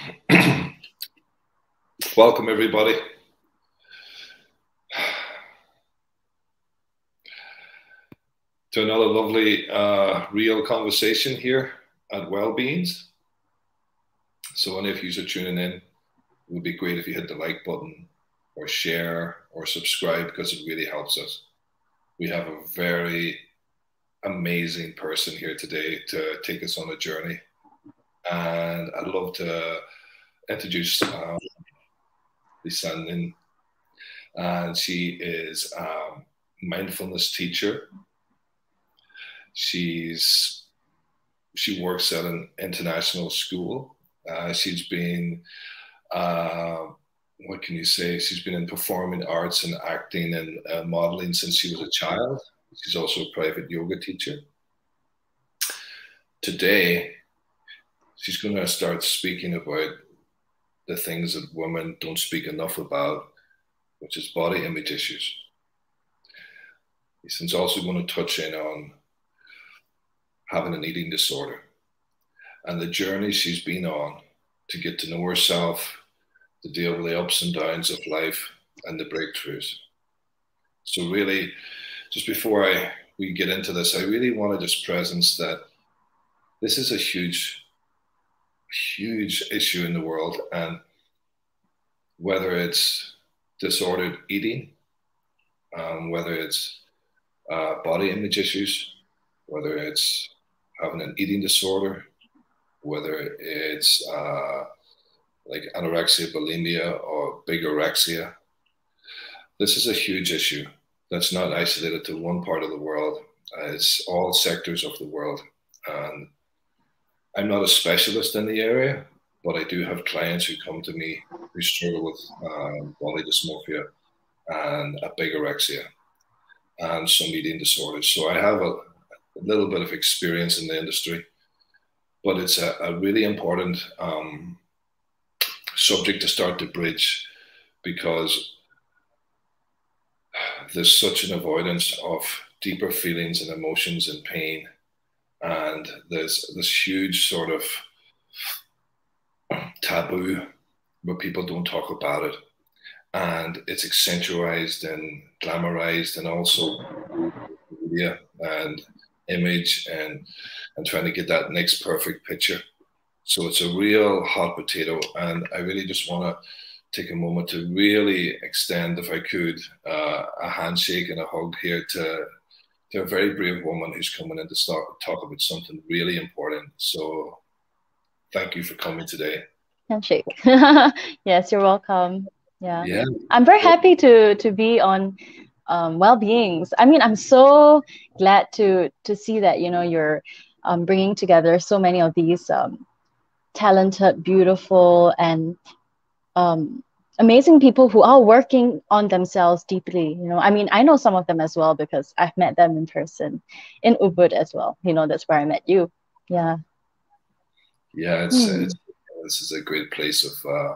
Welcome, everybody. To another lovely, uh, real conversation here at Wellbeings. So, any of you are tuning in, it would be great if you hit the like button or share or subscribe because it really helps us. We have a very amazing person here today to take us on a journey. And I'd love to introduce um, Lishan and she is a mindfulness teacher. She's she works at an international school. Uh, she's been uh, what can you say? She's been in performing arts and acting and uh, modeling since she was a child. She's also a private yoga teacher. Today, she's going to start speaking about the things that women don't speak enough about, which is body image issues. She's also going to touch in on having an eating disorder and the journey she's been on to get to know herself, to deal with the ups and downs of life and the breakthroughs. So really, just before I we get into this, I really want to just presence that this is a huge, huge issue in the world, and whether it's disordered eating, um, whether it's uh, body image issues, whether it's having an eating disorder, whether it's uh, like anorexia, bulimia, or bigorexia. This is a huge issue that's not isolated to one part of the world. Uh, it's all sectors of the world. And I'm not a specialist in the area, but I do have clients who come to me who struggle with um, body dysmorphia and a bigorexia and some eating disorders. So I have a, a little bit of experience in the industry, but it's a, a really important um, subject to start to bridge because there's such an avoidance of deeper feelings and emotions and pain. And there's this huge sort of taboo where people don't talk about it. And it's accentualized and glamorized and also media and image and and trying to get that next perfect picture. So it's a real hot potato. And I really just want to take a moment to really extend, if I could, uh, a handshake and a hug here to to a very brave woman who's coming in to start talk about something really important. So, thank you for coming today. Handshake. yes, you're welcome. Yeah. Yeah. I'm very happy to to be on um, well beings. I mean, I'm so glad to to see that you know you're um, bringing together so many of these um, talented, beautiful, and um, amazing people who are working on themselves deeply. You know, I mean, I know some of them as well because I've met them in person in Ubud as well. You know, that's where I met you. Yeah. Yeah, it's, mm. it's this is a great place of. Uh,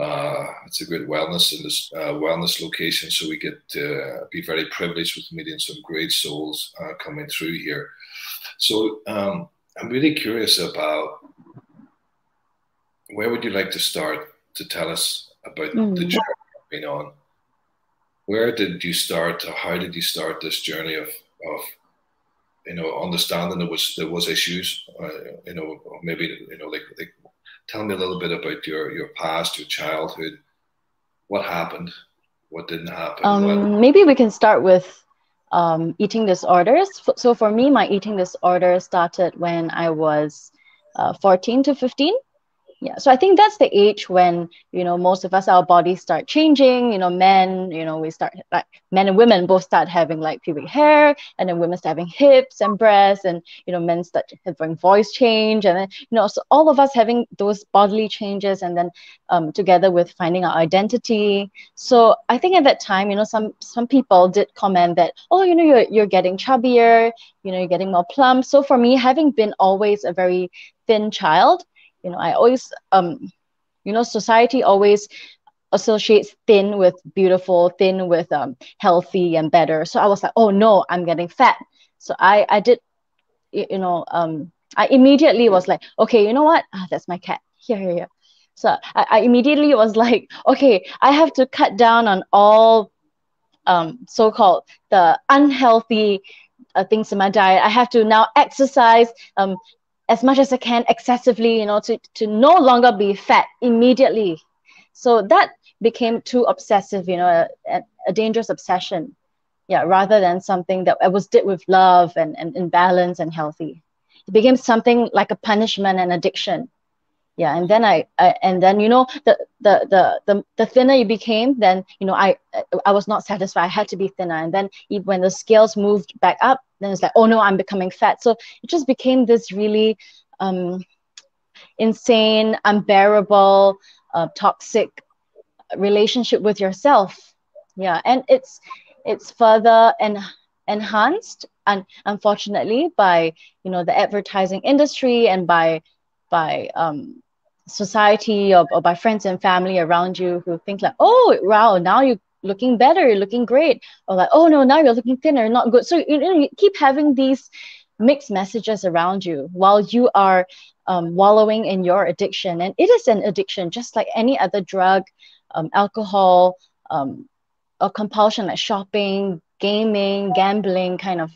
uh, it's a great wellness in this uh, wellness location, so we get to be very privileged with meeting some great souls uh, coming through here. So um, I'm really curious about where would you like to start to tell us about mm. the journey you've been on? Where did you start? How did you start this journey of, of you know, understanding there was there was issues, uh, you know, maybe you know, like, like, tell me a little bit about your your past, your childhood, what happened, what didn't happen. Um, what... Maybe we can start with um, eating disorders. So for me, my eating disorder started when I was uh, 14 to 15 yeah so i think that's the age when you know most of us our bodies start changing. You know men you know we start like men and women both start having like pubic hair and then women start having hips and breasts and you know men start having voice change and then you know so all of us having those bodily changes and then um, together with finding our identity. So i think at that time you know some some people did comment that oh you know you're, you're getting chubbier you know you're getting more plump. So for me having been always a very thin child you know i always um you know society always associates thin with beautiful thin with um healthy and better. So i was like oh no i'm getting fat. So i i did you know um i immediately was like okay you know what? Ah, that's my cat. Here here here. So I, I immediately was like, okay, I have to cut down on all um, so-called the unhealthy uh, things in my diet. I have to now exercise um, as much as I can excessively, you know, to, to no longer be fat immediately. So that became too obsessive, you know, a, a dangerous obsession. Yeah, rather than something that I was did with love and, and in balance and healthy. It became something like a punishment and addiction yeah and then I, I, and then you know the, the the the the thinner you became then you know i i was not satisfied i had to be thinner and then when the scales moved back up then it's like oh no i'm becoming fat. So it just became this really um insane unbearable uh, toxic relationship with yourself. Yeah and it's it's further and enhanced and unfortunately by you know the advertising industry and by by um, society or, or by friends and family around you who think like, oh, wow, now you're looking better, you're looking great. Or like, oh no, now you're looking thinner, not good. So you, know, you keep having these mixed messages around you while you are um, wallowing in your addiction. And it is an addiction, just like any other drug, um, alcohol, um, or compulsion like shopping, gaming, gambling kind of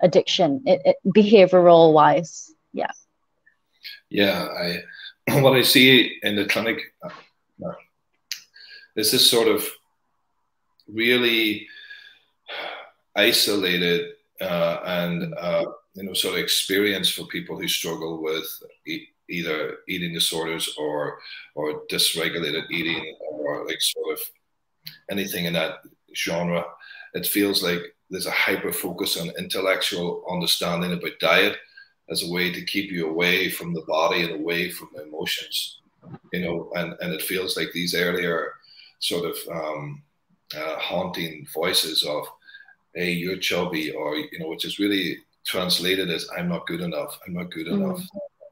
addiction, it, it, behavioral wise. Yeah. Yeah, I what I see in the clinic uh, is this sort of really isolated uh, and uh, you know sort of experience for people who struggle with e- either eating disorders or or dysregulated eating or like sort of anything in that genre. It feels like there's a hyper focus on intellectual understanding about diet as a way to keep you away from the body and away from the emotions you know and and it feels like these earlier sort of um, uh, haunting voices of hey you're chubby or you know which is really translated as i'm not good enough i'm not good mm. enough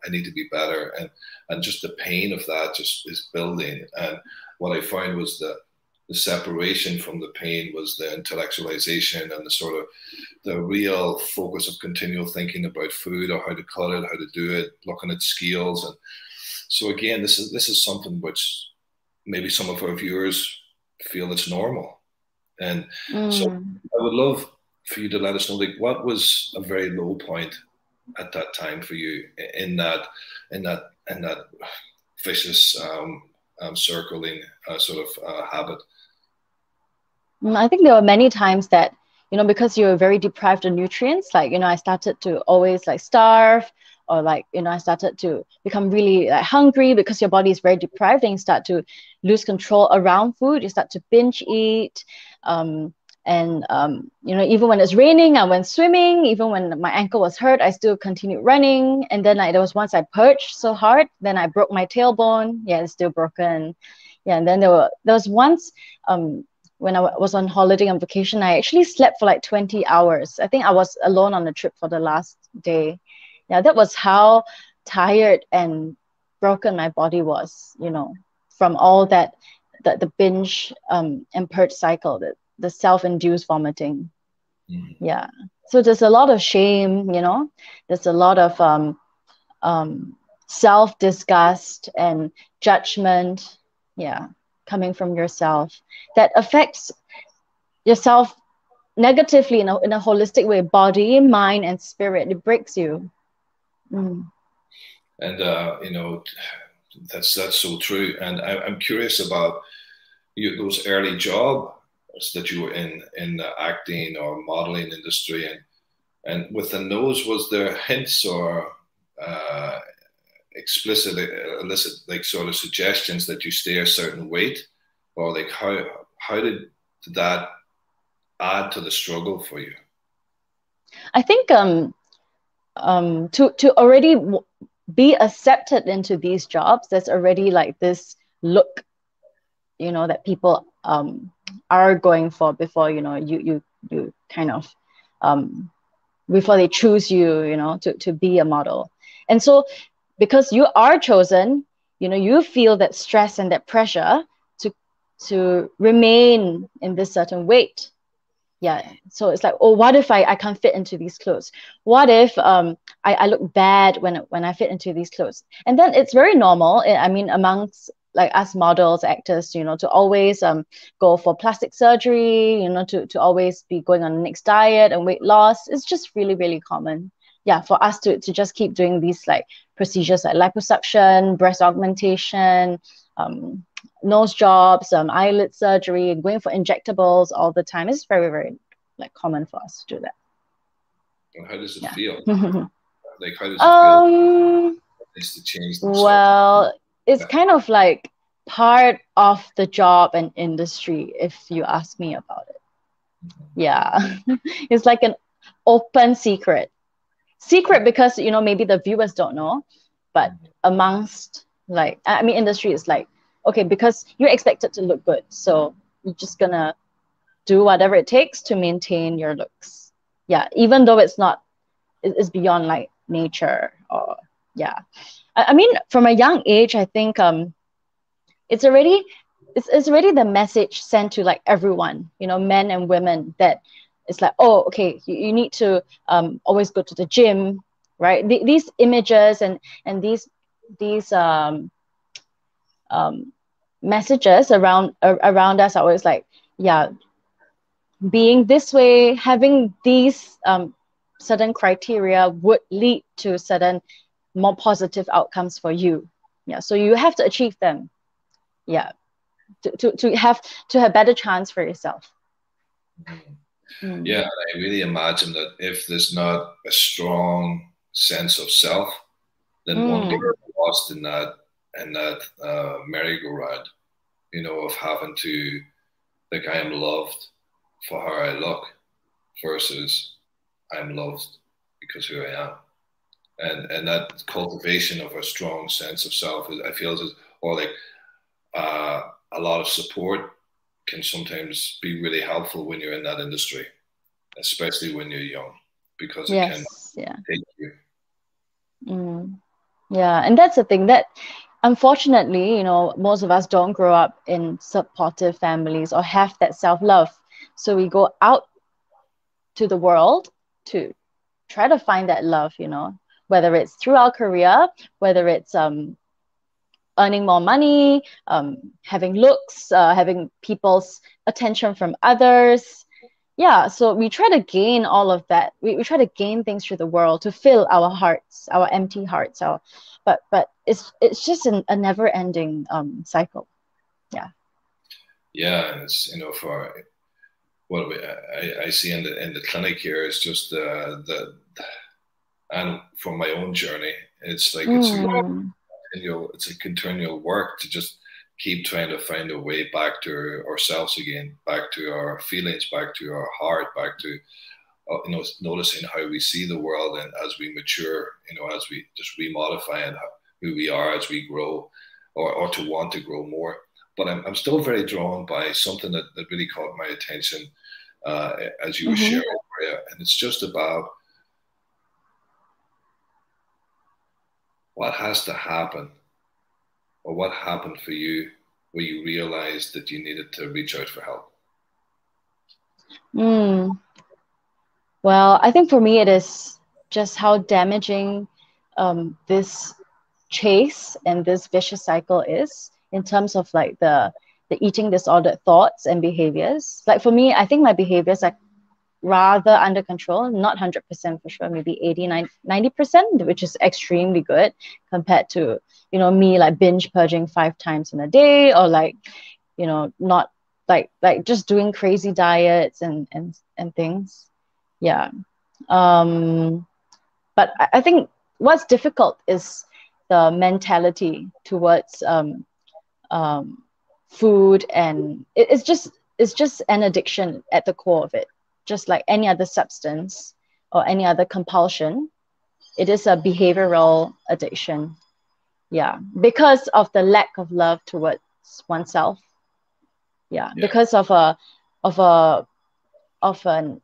i need to be better and and just the pain of that just is building and what i found was that the separation from the pain was the intellectualization and the sort of the real focus of continual thinking about food or how to cut it, how to do it, looking at scales. And so again, this is this is something which maybe some of our viewers feel it's normal. And mm. so I would love for you to let us know like what was a very low point at that time for you in that in that in that vicious um, um, circling uh, sort of uh, habit. Mm, I think there were many times that you know because you were very deprived of nutrients like you know i started to always like starve or like you know i started to become really like, hungry because your body is very deprived and you start to lose control around food. You start to binge eat um, and um, you know even when it's raining i went swimming. Even when my ankle was hurt i still continued running. And then like, there was once i perched so hard then i broke my tailbone. Yeah it's still broken. Yeah and then there were there was once um, when I was on holiday on vacation, I actually slept for like 20 hours. I think I was alone on the trip for the last day. Yeah, that was how tired and broken my body was, you know, from all that, the, the binge um, and purge cycle, the, the self-induced vomiting. Mm-hmm. Yeah. So there's a lot of shame, you know, there's a lot of um, um, self-disgust and judgment. Yeah coming from yourself that affects yourself negatively in a, in a holistic way body mind and spirit it breaks you mm. and uh, you know that's that's so true. And I, am curious about you, those early jobs that you were in in the acting or modeling industry. And and within those was there hints or uh, explicit illicit like sort of suggestions that you stay a certain weight? Or like how how did that add to the struggle for you? I think um um to to already be accepted into these jobs there's already like this look you know that people um are going for before you know you you you kind of um before they choose you you know to to be a model. And so because you are chosen you know you feel that stress and that pressure to to remain in this certain weight yeah so it's like oh what if i, I can't fit into these clothes what if um I, I look bad when when i fit into these clothes and then it's very normal eh, i mean amongst like us models, actors, you know, to always um go for plastic surgery, you know, to to always be going on the next diet and weight loss. It's just really, really common. Yeah, for us to to just keep doing these like procedures like liposuction, breast augmentation, um, nose jobs, um, eyelid surgery, and going for injectables all the time. It's very, very like common for us to do that. how does it yeah. feel? like how does it um, feel? Is to change well, it's kind of like part of the job and industry, if you ask me about it. Mm-hmm. Yeah, it's like an open secret. Secret because you know maybe the viewers don't know, but mm-hmm. amongst like I mean industry is like okay because you're expected to look good, so you're just gonna do whatever it takes to maintain your looks. Yeah, even though it's not, it's beyond like nature or yeah. I, I mean, from a young age, I think um, it's already it's, it's already the message sent to like everyone, you know, men and women that it's like, oh, okay, you, you need to um, always go to the gym, right? Th- these images and and these these um, um, messages around uh, around us are always like, yeah, being this way, having these um, certain criteria would lead to certain more positive outcomes for you. Yeah, so you have to achieve them. Yeah, to, to, to have to have better chance for yourself. Mm. Yeah, I really imagine that if there's not a strong sense of self, then mm. one gets lost in that in that uh, merry-go-round, you know, of having to think I am loved for how I look versus I'm loved because who I am. And and that cultivation of a strong sense of self, I feel, is or like uh, a lot of support can sometimes be really helpful when you're in that industry, especially when you're young, because it yes, can yeah. take you. Mm. Yeah, and that's the thing that unfortunately, you know, most of us don't grow up in supportive families or have that self love. So we go out to the world to try to find that love, you know, whether it's through our career, whether it's um, earning more money, um, having looks, uh, having people's attention from others. Yeah, so we try to gain all of that. We, we try to gain things through the world to fill our hearts, our empty hearts. Our, but but it's it's just an, a never ending um, cycle. Yeah. Yeah, it's you know for what we, I, I see in the in the clinic here is just uh, the and from my own journey, it's like it's mm. a hmm. continual it's a continual work to just keep trying to find a way back to ourselves again, back to our feelings, back to our heart, back to uh, you know noticing how we see the world and as we mature, you know, as we just remodify and who we are as we grow, or, or to want to grow more. But I'm, I'm still very drawn by something that, that really caught my attention uh, as you were mm-hmm. sharing, Maria. And it's just about what has to happen or what happened for you where you realized that you needed to reach out for help? Mm. Well, I think for me, it is just how damaging um, this chase and this vicious cycle is in terms of like the the eating disordered thoughts and behaviors. Like for me, I think my behaviors are rather under control, not 100% for sure, maybe 80, 90%, which is extremely good compared to, you know, me like binge purging five times in a day or like, you know, not like, like just doing crazy diets and, and, and things. Yeah. Um, but I, I think what's difficult is the mentality towards um, um, food and it, it's just it's just an addiction at the core of it just like any other substance or any other compulsion it is a behavioral addiction. Yeah. Because of the lack of love towards oneself. Yeah, yeah. because of a of a of an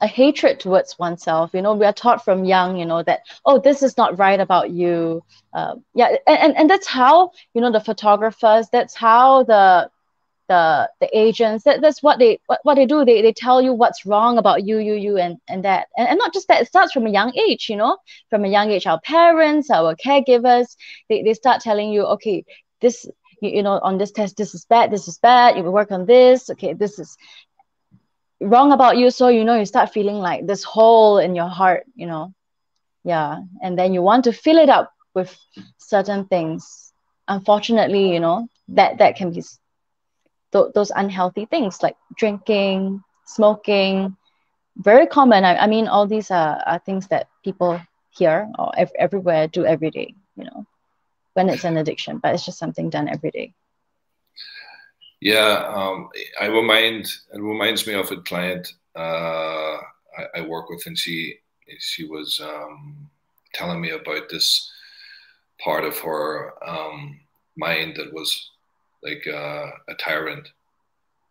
a hatred towards oneself. You know we are taught from young you know that oh this is not right about you. Uh, yeah and, and that's how you know the photographers that's how the the the agents. That, that's what they what, what they do. They, they tell you what's wrong about you you you and and that. And, and not just that it starts from a young age you know? From a young age our parents our caregivers they, they start telling you okay this you, you know on this test this is bad this is bad you work on this okay this is wrong about you. So you know you start feeling like this hole in your heart you know? Yeah. And then you want to fill it up with certain things. Unfortunately you know that that can be th- those unhealthy things like drinking smoking very common. I, I mean all these are, are things that people here or ev- everywhere do every day you know when it's an addiction but it's just something done every day. Yeah um, i remind it reminds me of a client uh, I, I, work with and she she was um, telling me about this part of her um, mind that was like uh, a tyrant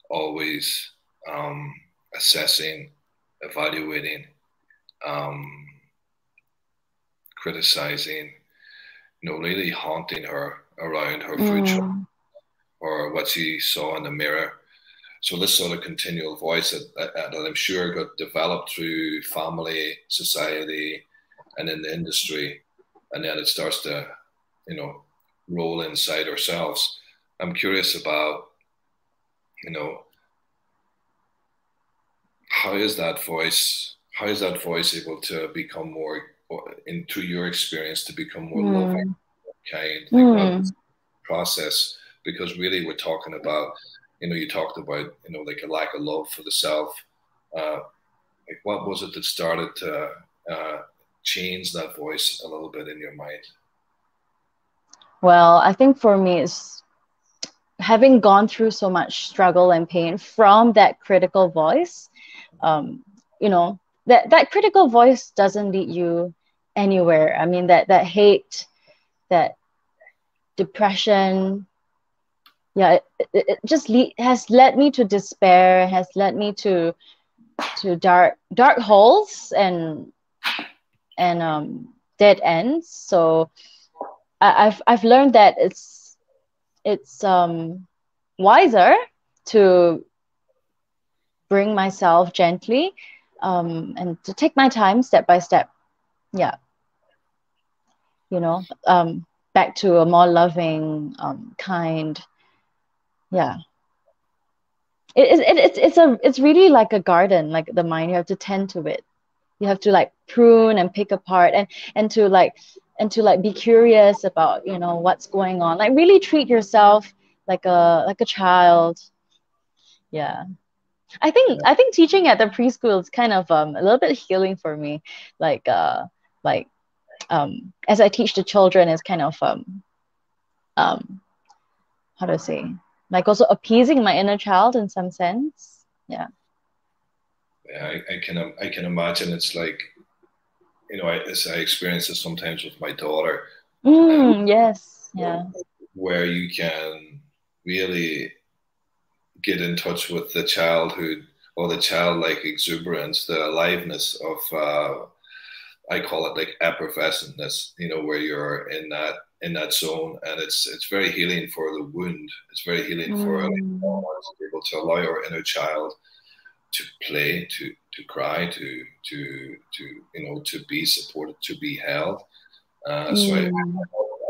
always um, assessing evaluating um, criticizing, you know, really haunting her around her future mm. or what she saw in the mirror. So this sort of continual voice that, that, I'm sure got developed through family, society, and in the industry, and then it starts to, you know, roll inside ourselves. I'm curious about, you know, how is that voice? How is that voice able to become more into your experience to become more mm. loving, kind, mm. process. Because really, we're talking about, you know, you talked about, you know, like a lack of love for the self. Uh, like, what was it that started to uh, change that voice a little bit in your mind? Well, I think for me, it's having gone through so much struggle and pain from that critical voice. Um, you know, that that critical voice doesn't lead you anywhere. I mean that that hate, that depression, yeah, it, it, just le- has led me to despair. Has led me to to dark dark holes and and um, dead ends. So I, I've I've learned that it's it's um, wiser to bring myself gently um, and to take my time step by step. Yeah. You know um, back to a more loving um, kind. Yeah. It, it, it, it's a it's really like a garden like the mind. You have to tend to it. You have to like prune and pick apart and and to like and to like be curious about you know what's going on. Like really treat yourself like a like a child. Yeah. I think i think teaching at the preschool is kind of um a little bit healing for me. Like uh like um, as I teach the children is kind of um, um, how to say? Like also appeasing my inner child in some sense. Yeah. Yeah, I, I can I can imagine it's like you know I, I experience this sometimes with my daughter. Mm, um, yes. Yeah. Where you can really get in touch with the childhood or the childlike exuberance, the aliveness of uh, I call it like effervescentness, you know, where you're in that in that zone, and it's it's very healing for the wound. It's very healing mm. for to be able to allow your inner child to play, to to cry, to to to you know to be supported, to be held. Uh, so I.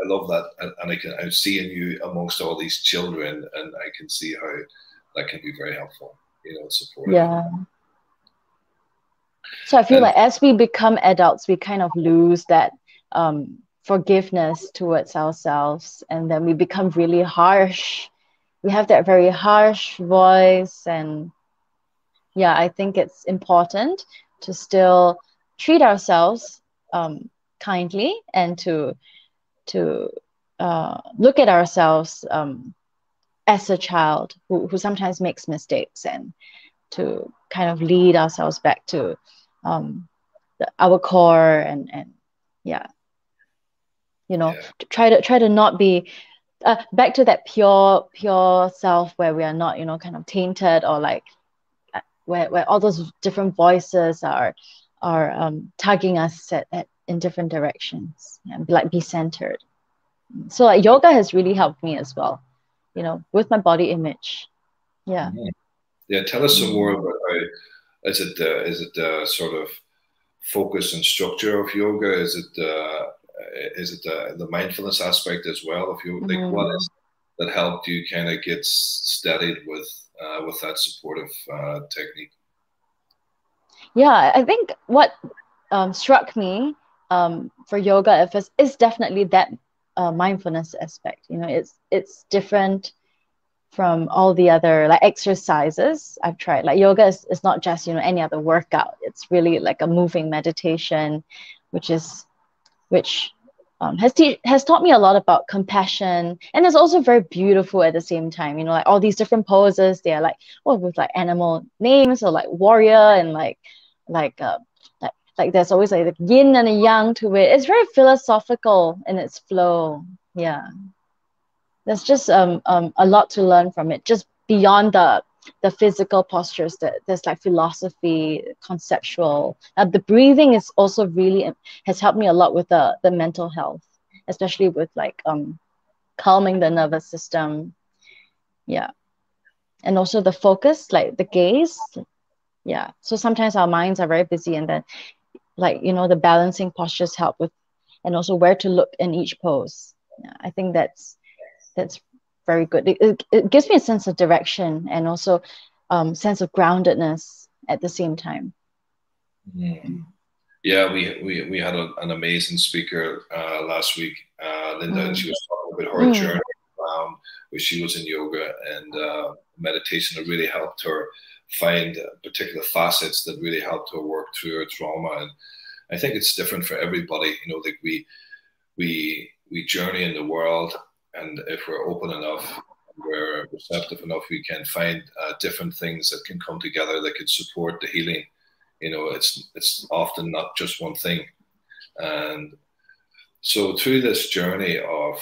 I, love that, and, and I can I'm seeing you amongst all these children, and I can see how that can be very helpful. You know, support. Yeah. So I feel and, like as we become adults, we kind of lose that um, forgiveness towards ourselves, and then we become really harsh. We have that very harsh voice, and yeah, I think it's important to still treat ourselves um, kindly and to to uh, look at ourselves um, as a child who, who sometimes makes mistakes and to kind of lead ourselves back to um, the, our core and and yeah you know yeah. to try to try to not be uh, back to that pure pure self where we are not you know kind of tainted or like where, where all those different voices are are um, tugging us at, at, in different directions and like be centered so like yoga has really helped me as well you know with my body image yeah mm-hmm. yeah tell us some more about how is it the is it the sort of focus and structure of yoga? Is it the is it the, the mindfulness aspect as well of you? Mm-hmm. What is that helped you kind of get steadied with uh, with that supportive uh, technique? Yeah, I think what um, struck me um, for yoga first is definitely that uh, mindfulness aspect. You know, it's it's different from all the other like exercises I've tried. Like yoga is, is not just you know any other workout. It's really like a moving meditation, which is which um, has te- has taught me a lot about compassion and it's also very beautiful at the same time you know like all these different poses they're like oh with like animal names or like warrior and like like uh, like like there's always like the yin and a yang to it. It's very philosophical in its flow. Yeah. There's just um, um a lot to learn from it just beyond the the physical postures that there's like philosophy conceptual. The breathing is also really has helped me a lot with the the mental health especially with like um calming the nervous system. Yeah. And also the focus like the gaze. Yeah. So sometimes our minds are very busy and then like you know the balancing postures help with and also where to look in each pose. Yeah, i think that's that's very good. It, it, it gives me a sense of direction and also um, sense of groundedness at the same time. Mm. Yeah, we, we, we had a, an amazing speaker uh, last week, uh, Linda, mm. and she was talking about her mm. journey um, where she was in yoga and uh, meditation that really helped her find particular facets that really helped her work through her trauma. And I think it's different for everybody. You know, like we we we journey in the world and if we're open enough, we're receptive enough, we can find uh, different things that can come together that could support the healing. You know, it's it's often not just one thing, and so through this journey of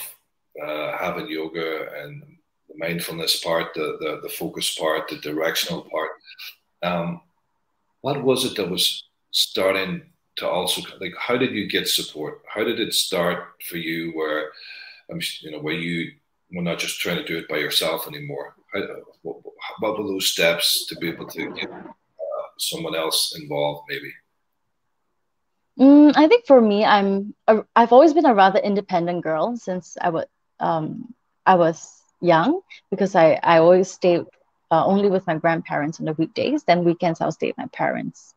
uh, having yoga and the mindfulness part, the, the the focus part, the directional part, um, what was it that was starting to also like? How did you get support? How did it start for you? Where I'm, you know, where you were not just trying to do it by yourself anymore. How, what, what were those steps to be able to get uh, someone else involved, maybe? Mm, I think for me, I'm a, I've always been a rather independent girl since I was um, I was young because I I always stayed uh, only with my grandparents on the weekdays. Then weekends I'll stay with my parents.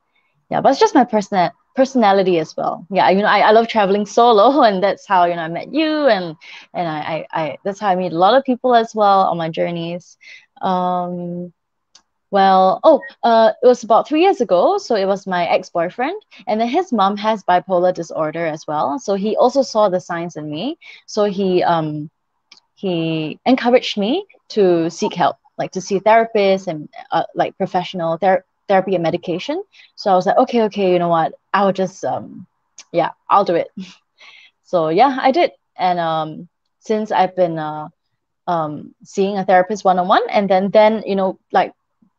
Yeah, but it's just my personal personality as well. Yeah, you know, I, I love traveling solo, and that's how you know I met you, and and I, I, I that's how I meet a lot of people as well on my journeys. Um, well, oh, uh, it was about three years ago. So it was my ex boyfriend, and then his mom has bipolar disorder as well. So he also saw the signs in me. So he um he encouraged me to seek help, like to see therapists and uh, like professional ther- therapy and medication. So I was like, okay, okay, you know what? I will just, um, yeah, I'll do it. so yeah, I did. And um, since I've been uh, um, seeing a therapist one on one, and then then you know, like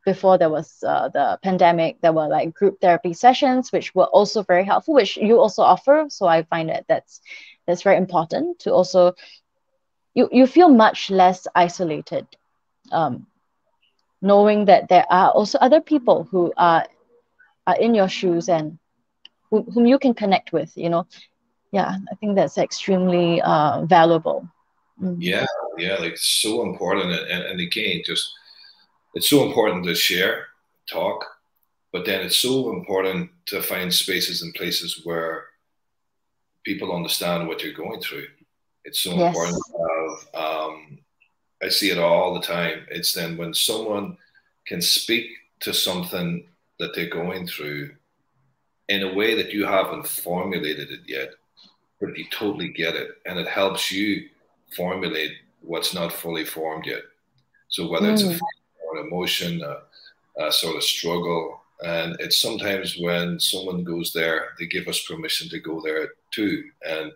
before there was uh, the pandemic, there were like group therapy sessions, which were also very helpful, which you also offer. So I find that that's that's very important to also you you feel much less isolated um, knowing that there are also other people who are, are in your shoes and who, whom you can connect with you know yeah i think that's extremely uh, valuable mm. yeah yeah like so important and, and again just it's so important to share talk but then it's so important to find spaces and places where people understand what you're going through it's so yes. important to have um, I see it all the time. It's then when someone can speak to something that they're going through in a way that you haven't formulated it yet, but you totally get it. And it helps you formulate what's not fully formed yet. So whether mm. it's a mm. or an emotion, a, a sort of struggle, and it's sometimes when someone goes there, they give us permission to go there too. And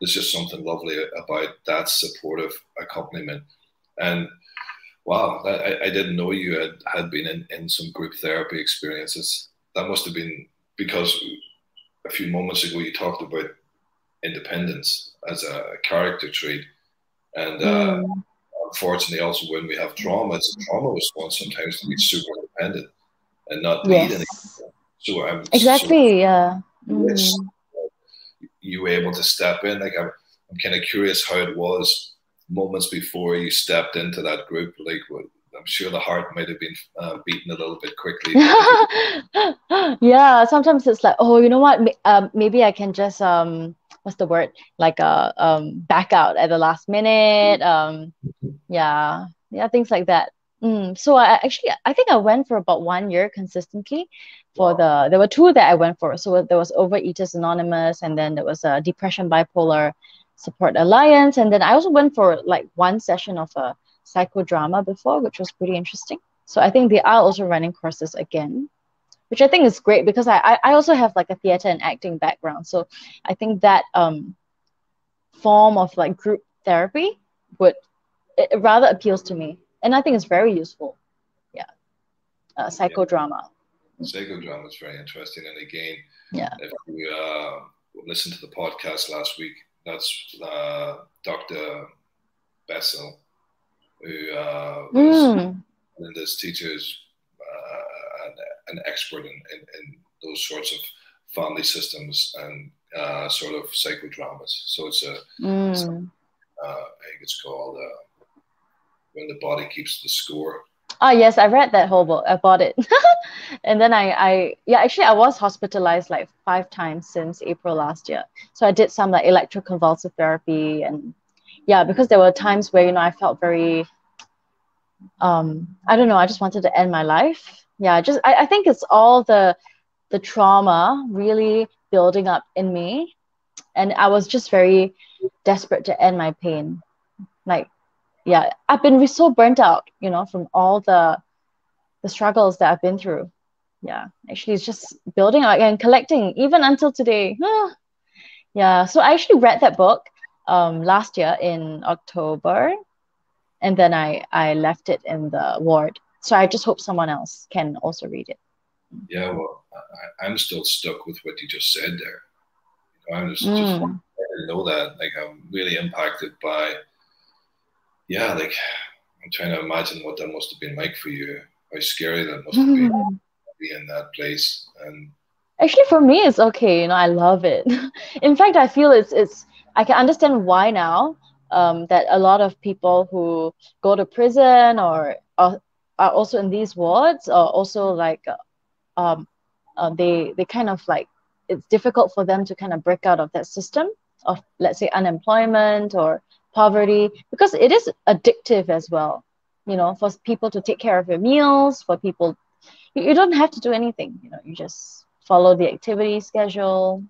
there's just something lovely about that supportive accompaniment. And wow, I, I didn't know you had, had been in, in some group therapy experiences. That must have been because a few moments ago you talked about independence as a character trait. And uh, mm. unfortunately, also when we have trauma, it's a trauma response sometimes to be super independent and not need yes. anything. So I'm exactly, so, yeah. Mm. you were able to step in. Like I'm, I'm kind of curious how it was moments before you stepped into that group? Like, I'm sure the heart might have been uh, beating a little bit quickly. yeah, sometimes it's like, oh, you know what? Um, maybe I can just um, what's the word? Like uh, um, back out at the last minute. Um, yeah, yeah, things like that. Mm, so I actually I think I went for about one year consistently. For wow. the there were two that I went for. So there was Overeaters Anonymous, and then there was a Depression Bipolar Support Alliance, and then I also went for like one session of a psychodrama before, which was pretty interesting. So I think they are also running courses again, which I think is great because I I also have like a theater and acting background. So I think that um form of like group therapy would it rather appeals to me and I think it's very useful. Yeah, uh, psychodrama. Yeah. Psychodrama is very interesting, and again, yeah, if you uh, listened to the podcast last week, that's uh, Dr. Bessel, who uh, was mm. this teacher is uh, an, an, expert in, in, in, those sorts of family systems and uh, sort of psychodramas. So it's a, mm. it's, uh, I think it's called. Uh, when the body keeps the score. Oh yes, I read that whole book. I bought it, and then I, I, yeah, actually, I was hospitalized like five times since April last year. So I did some like electroconvulsive therapy, and yeah, because there were times where you know I felt very, um, I don't know, I just wanted to end my life. Yeah, just I, I think it's all the, the trauma really building up in me, and I was just very desperate to end my pain, like yeah, I've been so burnt out, you know, from all the the struggles that I've been through. Yeah, actually, it's just building up and collecting even until today. yeah, so I actually read that book um, last year in October, and then I I left it in the ward. So I just hope someone else can also read it. Yeah, well, I, am still stuck with what you just said there. You know, I'm just, mm. just I know that like I'm really impacted by yeah, like I'm trying to imagine what that must have been like for you. How scary that must have been mm-hmm. be in that place. And actually, for me, it's okay. You know, I love it. in fact, I feel it's it's. I can understand why now. Um, that a lot of people who go to prison or are, are also in these wards are also like um, uh, they they kind of like it's difficult for them to kind of break out of that system of let's say unemployment or poverty because it is addictive as well you know for people to take care of your meals for people you, you don't have to do anything you know you just follow the activity schedule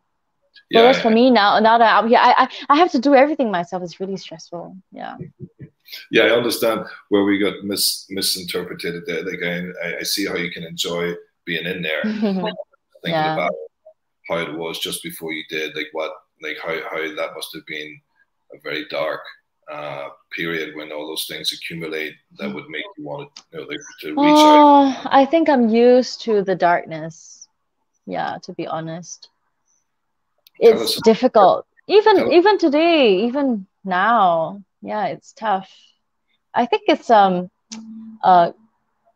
yeah, whereas for me now now that i'm here I, I i have to do everything myself it's really stressful yeah yeah i understand where we got mis misinterpreted there again I, I see how you can enjoy being in there thinking yeah. about how it was just before you did like what like how, how that must have been a very dark uh, period when all those things accumulate that would make you want to, you know, like, to reach oh, out? I think I'm used to the darkness. Yeah, to be honest, it's difficult. Even even today, even now, yeah, it's tough. I think it's um, uh,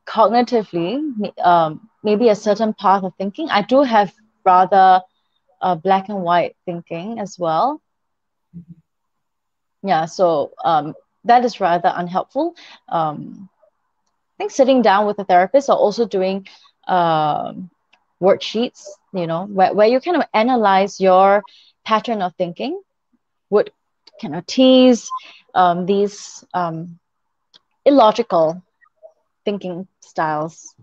cognitively, um, maybe a certain path of thinking. I do have rather uh, black and white thinking as well. Mm-hmm yeah so um, that is rather unhelpful um, i think sitting down with a therapist or also doing um, worksheets you know where, where you kind of analyze your pattern of thinking would kind of tease um, these um, illogical thinking styles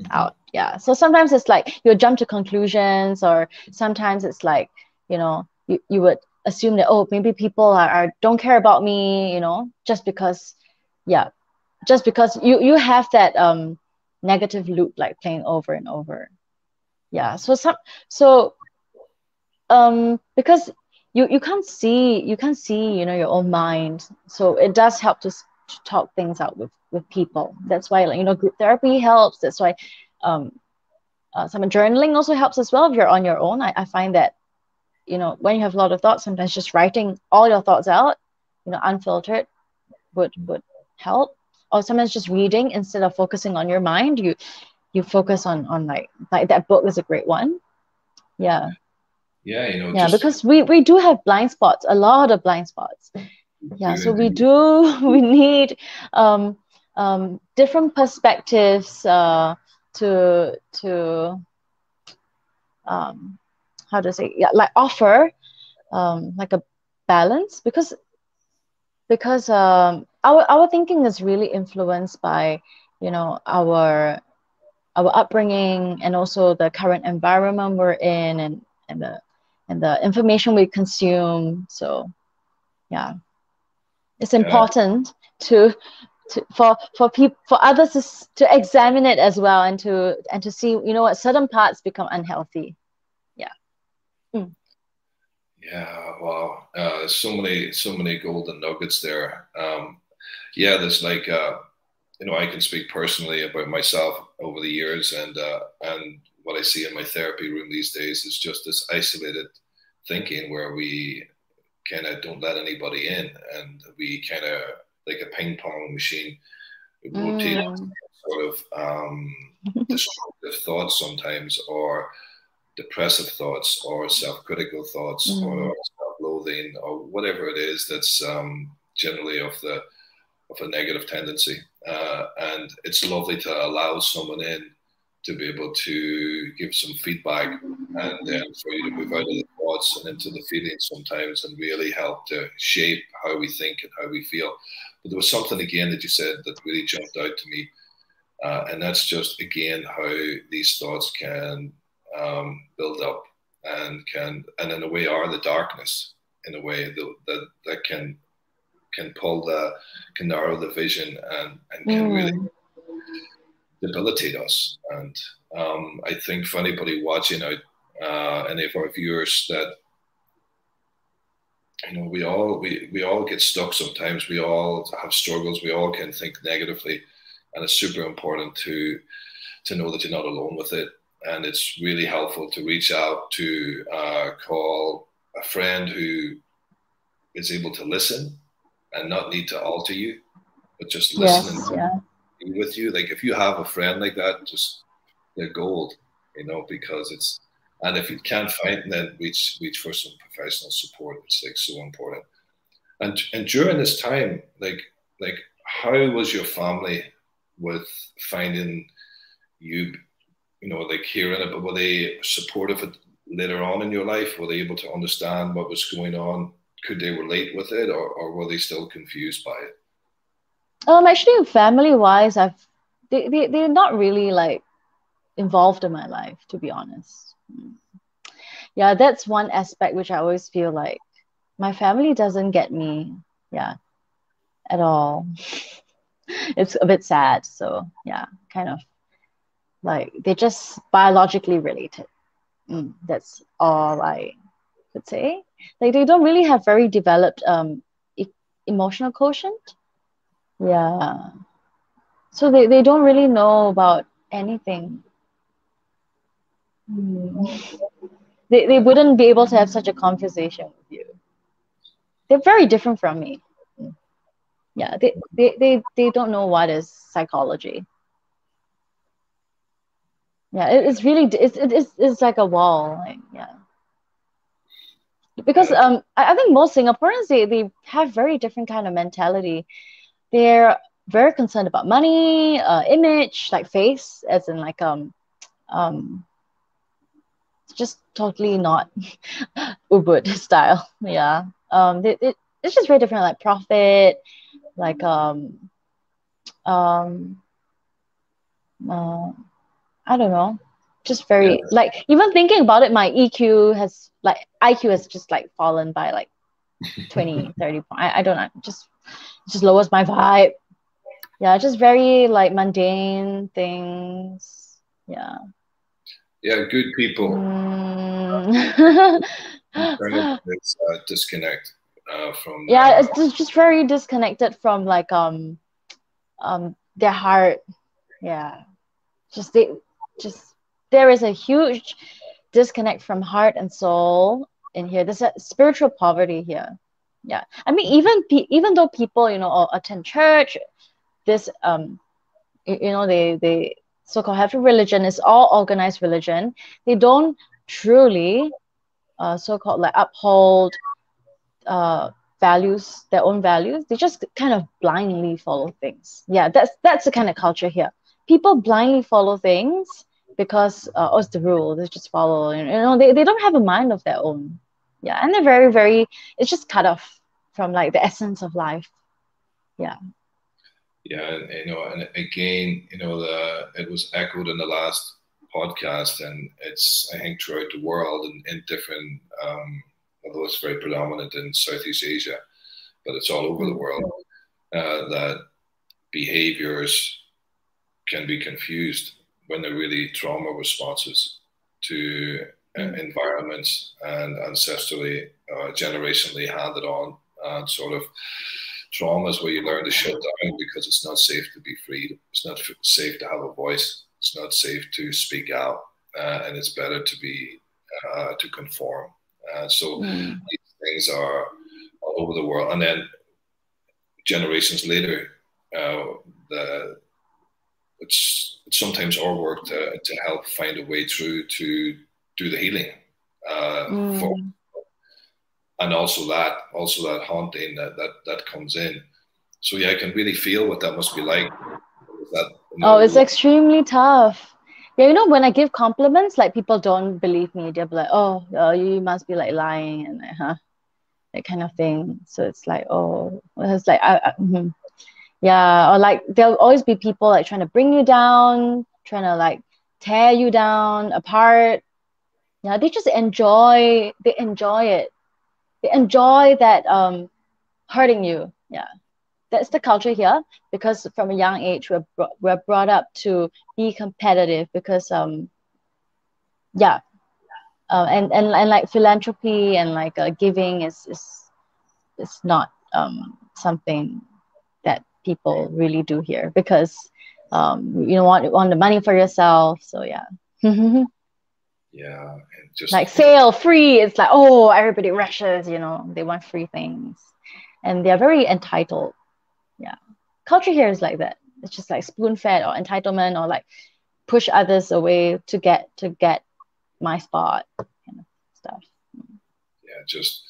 mm-hmm. out yeah so sometimes it's like you jump to conclusions or sometimes it's like you know you, you would assume that oh maybe people are, are don't care about me you know just because yeah just because you you have that um negative loop like playing over and over. Yeah so some so um because you you can't see you can't see you know your own mind. So it does help to, to talk things out with with people. That's why like, you know group therapy helps. That's why um uh, some journaling also helps as well if you're on your own. I, I find that you know when you have a lot of thoughts sometimes just writing all your thoughts out you know unfiltered would would help. Or sometimes just reading instead of focusing on your mind you you focus on on like like that book is a great one. Yeah. Yeah you know yeah just... because we we do have blind spots a lot of blind spots. Yeah so we do we need um, um, different perspectives uh, to to um, how to say yeah like offer um, like a balance because because um, our our thinking is really influenced by you know our our upbringing and also the current environment we're in and and the and the information we consume. So yeah. It's important yeah. to to, for for people for others to, to examine it as well and to and to see you know what certain parts become unhealthy mm. yeah wow uh, so many so many golden nuggets there um, yeah there's like uh, you know i can speak personally about myself over the years and uh, and what i see in my therapy room these days is just this isolated thinking where we kind of don't let anybody in and we kind of like a ping pong machine rotate mm. sort of um, destructive thoughts sometimes or depressive thoughts or self-critical thoughts mm. or self-loathing or whatever it is that's um, generally of the of a negative tendency uh, and it's lovely to allow someone in to be able to give some feedback and then for you to move out of the thoughts and into the feelings sometimes and really help to shape how we think and how we feel. But there was something again that you said that really jumped out to me. Uh, and that's just again how these thoughts can um, build up and can and in a way are the darkness in a way that that, that can can pull the can narrow the vision and and can mm. really debilitate us. And um, I think for anybody watching out, uh, any of our viewers, that you know, we all we, we all get stuck sometimes. We all have struggles. We all can think negatively, and it's super important to to know that you're not alone with it. And it's really helpful to reach out to uh, call a friend who is able to listen and not need to alter you, but just listen yes, and yeah with you. Like if you have a friend like that, just they're gold, you know, because it's and if you can't find then reach reach for some professional support. It's like so important. And and during this time, like like how was your family with finding you you know like hearing it but were they supportive later on in your life were they able to understand what was going on could they relate with it or, or were they still confused by it um, actually, family wise, I've they, they they're not really like involved in my life, to be honest. Yeah, that's one aspect which I always feel like my family doesn't get me. Yeah, at all. it's a bit sad. So yeah, kind of like they're just biologically related. Mm, that's all I could say. Like they don't really have very developed um e- emotional quotient yeah. So they, they don't really know about anything. Hmm. They, they wouldn't be able to have such a conversation with you. They're very different from me. Yeah, they, they, they, they don't know what is psychology. Yeah, it, it's really it's, it, it's, it's like a wall. Like, yeah because um I, I think most Singaporeans they, they have very different kind of mentality they're very concerned about money, uh, image, like face, as in like um um just totally not Ubud style. Yeah. Um it, it, it's just very different, like profit, like um um uh, I don't know. Just very yeah. like even thinking about it, my EQ has like IQ has just like fallen by like 20, 30 I, I don't know. Just just lowers my vibe. Yeah, just very like mundane things. Yeah. Yeah, good people. Mm. it's, uh, disconnect uh, from. Yeah, it's just, just very disconnected from like um, um, their heart. Yeah, just they, just there is a huge disconnect from heart and soul in here. There's a spiritual poverty here. Yeah. I mean even even though people you know attend church this um you know they they so-called have a religion is all organized religion. They don't truly uh, so-called like uphold uh, values their own values. They just kind of blindly follow things. Yeah that's that's the kind of culture here people blindly follow things because uh, oh, it's the rule? They just follow you know they, they don't have a mind of their own. Yeah and they're very very it's just cut off from like the essence of life. Yeah. Yeah and, you know and again you know the it was echoed in the last podcast and it's i think throughout the world and in different um, although it's very predominant in Southeast Asia, but it's all over the world, uh, that behaviors can be confused when they're really trauma responses to uh, mm. environments and ancestrally, uh, generationally handed on, and sort of traumas where you learn to shut down because it's not safe to be free, it's not safe to have a voice, it's not safe to speak out, uh, and it's better to be uh, to conform. Uh, so mm. these things are all over the world. And then generations later, uh, the, it's, it's, sometimes our work to, to help find a way through to do the healing. Uh, mm. for, and also that, also that haunting that, that, that comes in. So yeah, I can really feel what that must be like. That, you know, oh, it's extremely tough yeah, you know, when I give compliments, like people don't believe me. They're like, oh, uh, you must be like lying and like, huh, that kind of thing. So it's like, oh, it's like, I, I mm-hmm. Yeah, or like there'll always be people like trying to bring you down, trying to like tear you down apart. Yeah, they just enjoy, they enjoy it. They enjoy that um hurting you. Yeah that's the culture here because from a young age we're, bro- we're brought up to be competitive because um yeah uh, and, and and like philanthropy and like uh, giving is is is not um something people really do here because um you know want want the money for yourself. So yeah. Yeah just like sale free. It's like oh everybody rushes you know they want free things. And they're very entitled. Yeah. Culture here is like that. It's just like spoon fed or entitlement or like push others away to get to get my spot kind of stuff. Yeah just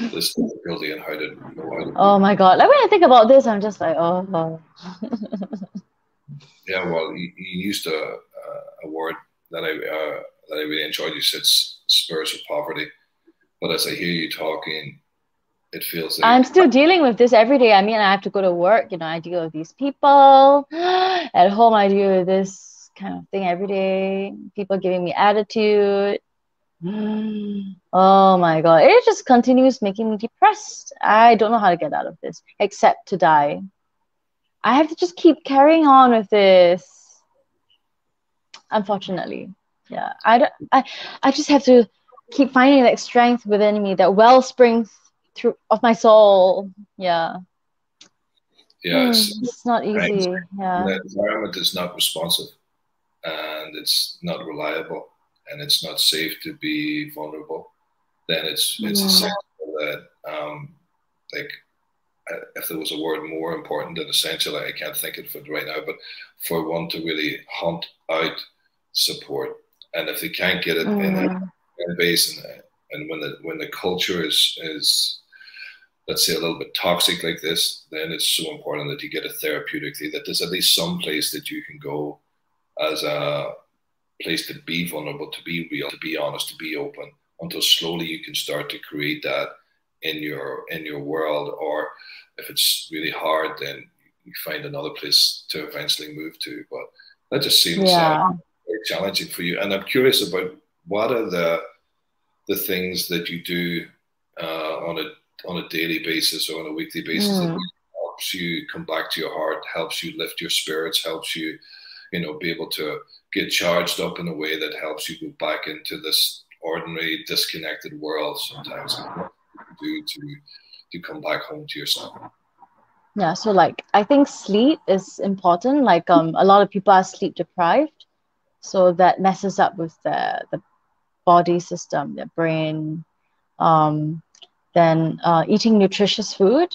this difficulty and how to oh my god like when i think about this i'm just like oh, yeah well you, you used a, a word that i uh, that i really enjoyed you said spiritual poverty but as i hear you talking it feels like I'm still dealing with this every day. I mean, I have to go to work, you know, I deal with these people. At home, I deal with this kind of thing every day. People giving me attitude. Oh my God. It just continues making me depressed. I don't know how to get out of this except to die. I have to just keep carrying on with this. Unfortunately. Yeah. I, don't, I, I just have to keep finding that strength within me, that well springs through of my soul. Yeah. Yeah, it's, mm, it's not easy. Right. Yeah. The environment is not responsive and it's not reliable and it's not safe to be vulnerable. Then it's it's yeah. essential that um, like if there was a word more important than essential, I can't think of it right now, but for one to really hunt out support. And if they can't get it mm. in a base and, and when the when the culture is is let's say a little bit toxic like this, then it's so important that you get it therapeutically, that there's at least some place that you can go as a place to be vulnerable, to be real, to be honest, to be open, until slowly you can start to create that in your in your world. Or if it's really hard, then you find another place to eventually move to. But that just seems yeah. uh, very challenging for you. And I'm curious about what are the the things that you do uh, on a on a daily basis or on a weekly basis mm. that helps you come back to your heart, helps you lift your spirits, helps you, you know, be able to get charged up in a way that helps you go back into this ordinary, disconnected world sometimes. do to to come back home to yourself. Yeah, so like I think sleep is important. Like um, a lot of people are sleep deprived, so that messes up with the the body system, their brain, um, then uh, eating nutritious food.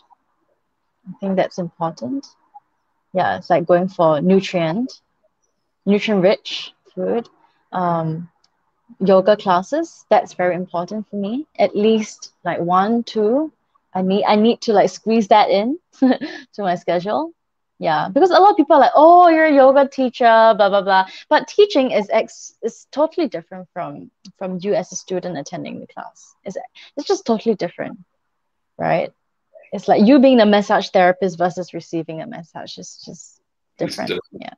I think that's important. Yeah, it's like going for nutrient, nutrient rich food. Um, yoga classes, that's very important for me. At least like one, two I need I need to like squeeze that in to my schedule. Yeah, because a lot of people are like, "Oh, you're a yoga teacher," blah blah blah. But teaching is ex is totally different from from you as a student attending the class. It's it's just totally different, right? It's like you being a massage therapist versus receiving a massage. It's just different. Different. Yeah.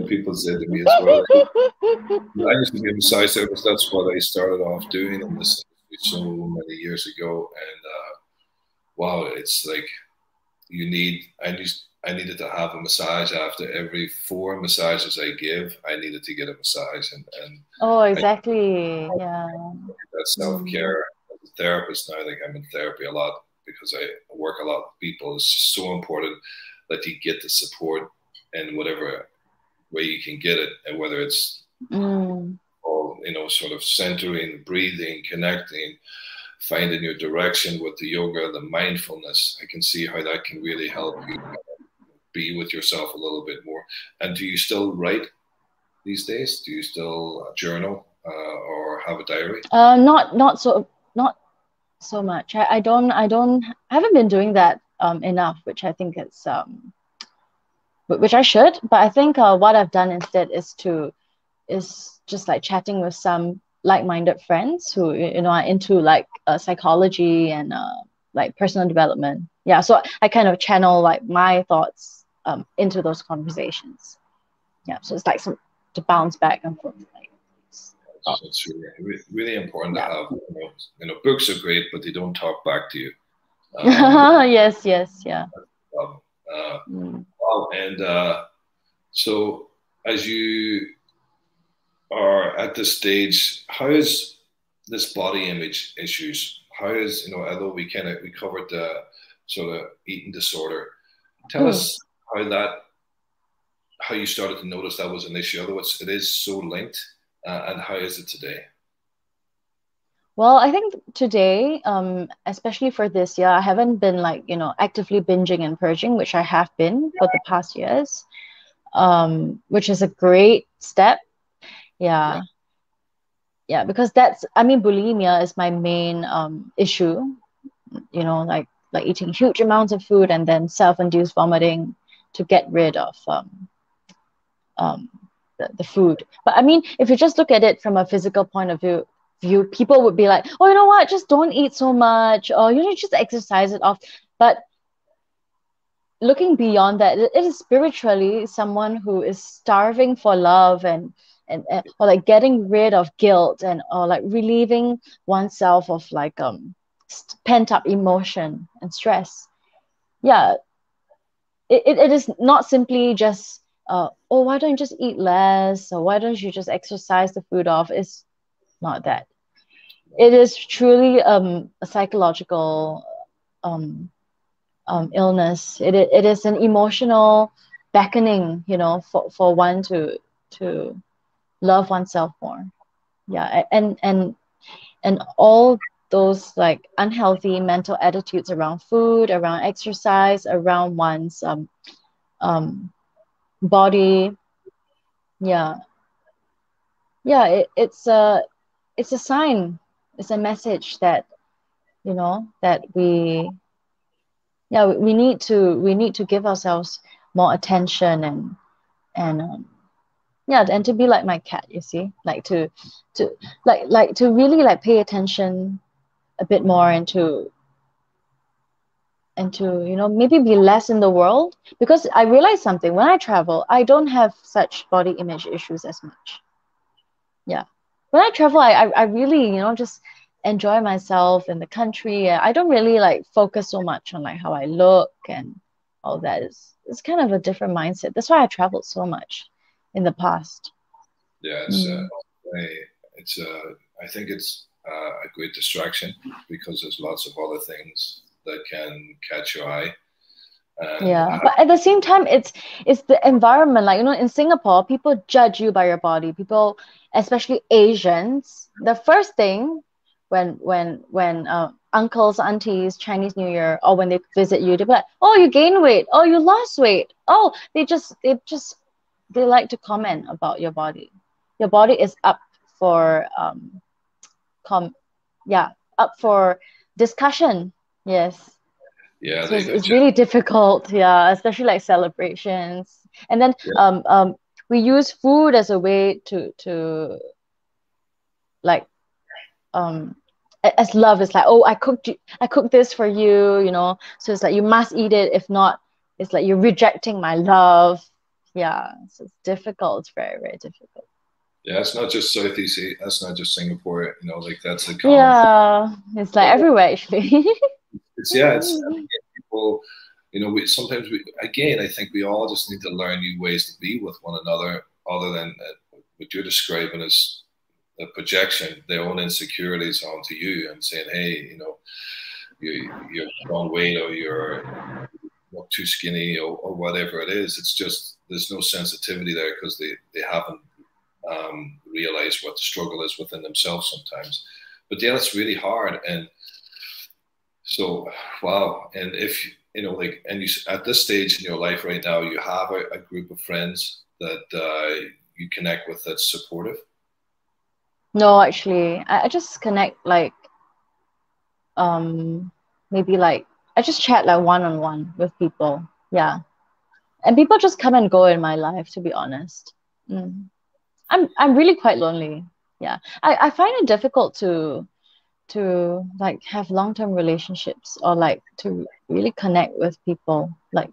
People said to me as well. I used to be a massage therapist. That's what I started off doing in this so many years ago, and uh, wow, it's like you need. I need. I needed to have a massage after every four massages I give. I needed to get a massage, and and oh, exactly, I, yeah. That self care. As a therapist now, I think I'm in therapy a lot because I work a lot with people. It's so important that you get the support and whatever way you can get it, and whether it's mm. all you know, sort of centering, breathing, connecting, finding your direction with the yoga, the mindfulness. I can see how that can really help you be with yourself a little bit more. And do you still write these days? Do you still journal uh, or have a diary? Uh, not not so not so much. I, I don't I don't I haven't been doing that um, enough, which I think is um, which I should. But I think uh, what I've done instead is to is just like chatting with some like-minded friends who you know are into like uh, psychology and uh, like personal development. Yeah, so I kind of channel like my thoughts um, into those conversations. Yeah, so it's like some to bounce back and forth. Like, it's really, really important yeah. to have. You know, you know, books are great, but they don't talk back to you. Um, yes, yes, yeah. Uh, mm. Wow, and uh, so as you are at this stage, how is this body image issues? How is you know, although we kind of we covered the sort of eating disorder, tell mm. us how that how you started to notice that was an issue. Otherwise, it is so linked, uh, and how is it today? Well, I think today, um, especially for this year, I haven't been like, you know, actively binging and purging, which I have been for the past years, um, which is a great step. Yeah. yeah. yeah. because that's, I mean, bulimia is my main um, issue, you know, like, like eating huge amounts of food and then self-induced vomiting to get rid of um, um, the, the food. But I mean, if you just look at it from a physical point of view, view, people would be like, oh, you know what, just don't eat so much, or you know, just exercise it off. But looking beyond that, it is spiritually someone who is starving for love and and, and or like getting rid of guilt and or like relieving oneself of like um pent up emotion and stress. Yeah, it, it, it is not simply just uh, oh why don't you just eat less? Or why don't you just exercise the food off? It's not that it is truly um, a psychological um, um, illness. It, it is an emotional beckoning, you know, for, for one to to love oneself more. Yeah, and and and all those like unhealthy mental attitudes around food, around exercise, around one's um, um, body. Yeah, yeah, it, it's a it's a sign it's a message that you know that we yeah we need to we need to give ourselves more attention and and um, yeah and to be like my cat you see like to to like like to really like pay attention a bit more and to and to you know maybe be less in the world. Because i realize something when i travel i don't have such body image issues as much. Yeah when I travel, I, I, I really, you know, just enjoy myself in the country. I don't really like focus so much on like how I look and all that. It's, it's kind of a different mindset. That's why I traveled so much in the past. Yeah, it's, mm. uh, it's uh, I think it's uh, a great distraction because there's lots of other things that can catch your eye. And yeah, but at the same time, it's it's the environment. Like you know, in Singapore, people judge you by your body. People, especially Asians, the first thing when when when uh, uncles, aunties, Chinese New Year, or when they visit you, they be like, "Oh, you gain weight. Oh, you lost weight. Oh, they just they just they like to comment about your body. Your body is up for um, com, yeah, up for discussion Yes. Yeah, So it's, it's really difficult, yeah, especially like celebrations. And then Yeah. um um we use food as a way to to like um as love is like, oh, I cooked you, I cooked this for you, you know. So it's like you must eat it. If not, it's like you're rejecting my love. Yeah, so it's difficult. It's very, very difficult. yeah, it's not just Southeast Asia. That's not just Singapore. You know, like that's the common. Yeah, it's like everywhere actually. It's yeah, it's people. You know, we sometimes we again. I think we all just need to learn new ways to be with one another, other than uh, what you're describing as a projection, their own insecurities onto you, and saying, "Hey, you know, you you're wrong weight or you're not too skinny or, or whatever it is." It's just there's no sensitivity there because they they haven't um, realized what the struggle is within themselves sometimes. But yeah, it's really hard and. So, wow. And if, you know, like, and you, at this stage in your life right now, you have a, a group of friends that uh, you connect with that's supportive. No, actually, I, I just connect like um maybe like I just chat like one on one with people. Yeah. And people just come and go in my life, to be honest. Mm. I'm I'm really quite lonely. Yeah. I, I find it difficult to to like have long-term relationships or like to really connect with people. Like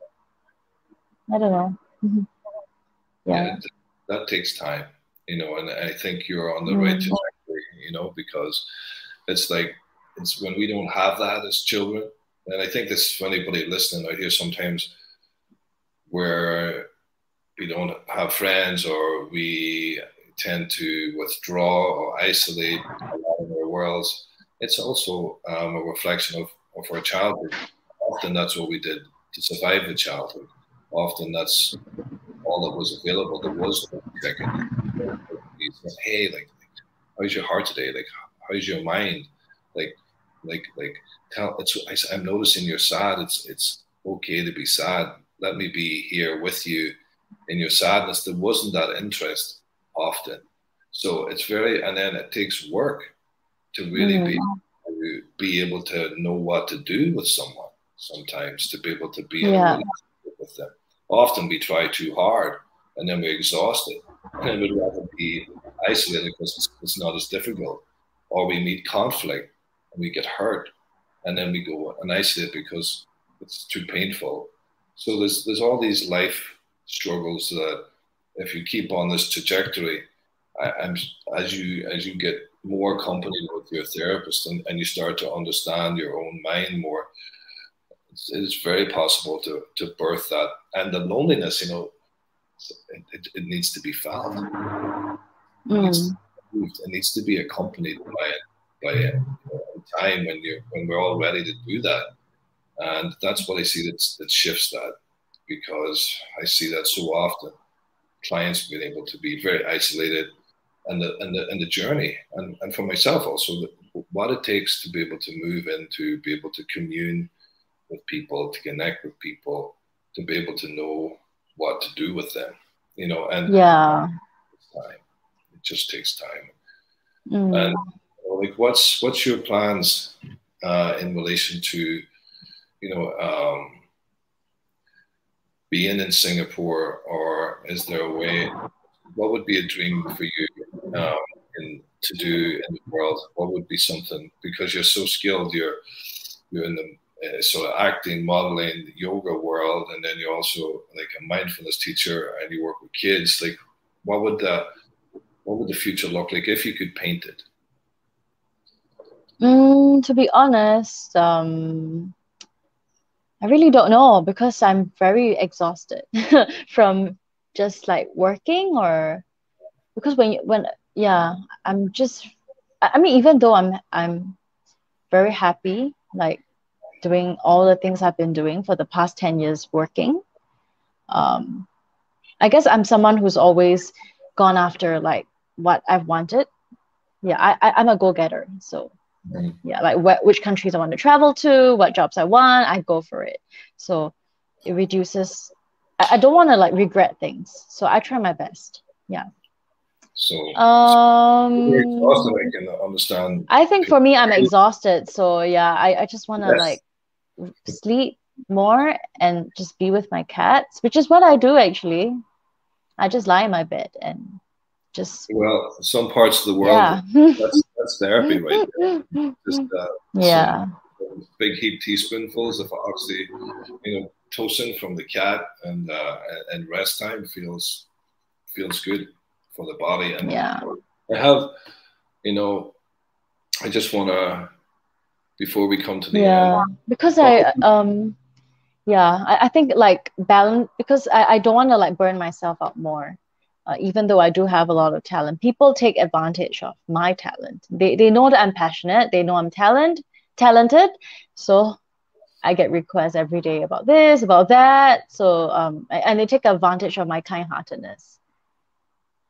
I don't know. Mhm. Yeah. That takes time, you know, and I think you're on the right Mm. trajectory, you know, because it's like, it's when we don't have that as children. And I think this for anybody listening out here sometimes where we don't have friends or we tend to withdraw or isolate a lot of our worlds, it's also um, a reflection of, of our childhood. Often that's what we did to survive the childhood. Often that's all that was available. There was no second. Hey, like, how's your heart today? Like, how's your mind? Like, like, like, tell. It's. I, I'm noticing you're sad. It's. It's okay to be sad. Let me be here with you in your sadness. There wasn't that interest often, so it's very. And then it takes work to really Mm. be to be able to know what to do with someone. Sometimes to be able to be Yeah. with them often we try too hard and then we're exhausted and we'd rather be isolated because it's, it's not as difficult or we meet conflict and we get hurt and then we go and isolate because it's too painful so there's there's all these life struggles that if you keep on this trajectory I, I'm as you as you get more company with your therapist and, and you start to understand your own mind more it's, it's very possible to to birth that. And the loneliness you know it, it, it needs to be felt. Mm. it needs to be accompanied by by a, a time when you when we're all ready to do that. And that's what i see that, that shifts that because i see that so often. Clients being able to be very isolated and the and the, and the journey and, and for myself also the, what it takes to be able to move into be able to commune with people to connect with people to be able to know what to do with them you know and Yeah. time it just takes time Mm. and like what's what's your plans uh, in relation to you know um, being in Singapore or is there a way what would be a dream for you um, in, to do in the world what would be something because you're so skilled you're you're in the uh, sort of acting modeling yoga world and then you're also like a mindfulness teacher and you work with kids like what would the what would the future look like if you could paint it? Mm, to be honest, um, I really don't know because I'm very exhausted from just like working or because when you, when yeah, I'm just I mean even though I'm I'm very happy like doing all the things I've been doing for the past 10 years working, um, I guess I'm someone who's always gone after like what I've wanted. Yeah, I, I I'm a go-getter, so Mhm. yeah like wh- which countries i want to travel to what jobs i want i go for it so it reduces i, I don't want to like regret things so i try my best So um exhausted, I can understand. i think for me i'm exhausted so yeah i, I just want to Yes. like sleep more and just be with my cats, which is what I do actually. I just lie in my bed and just well, some parts of the world yeah. that's, that's therapy right there. Just uh, yeah, big heap teaspoonfuls of oxy, you know, tocin from the cat and uh, and rest time feels feels good for the body. And yeah, I have, you know, I just want to before we come to the yeah end. because I um yeah I, I think like balance because I, I don't want to like burn myself out more. Uh, even though I do have a lot of talent, people take advantage of my talent. They, they know that I'm passionate. They know I'm talent talented. So I get requests every day about this, about that. So um, and they take advantage of my kind-heartedness.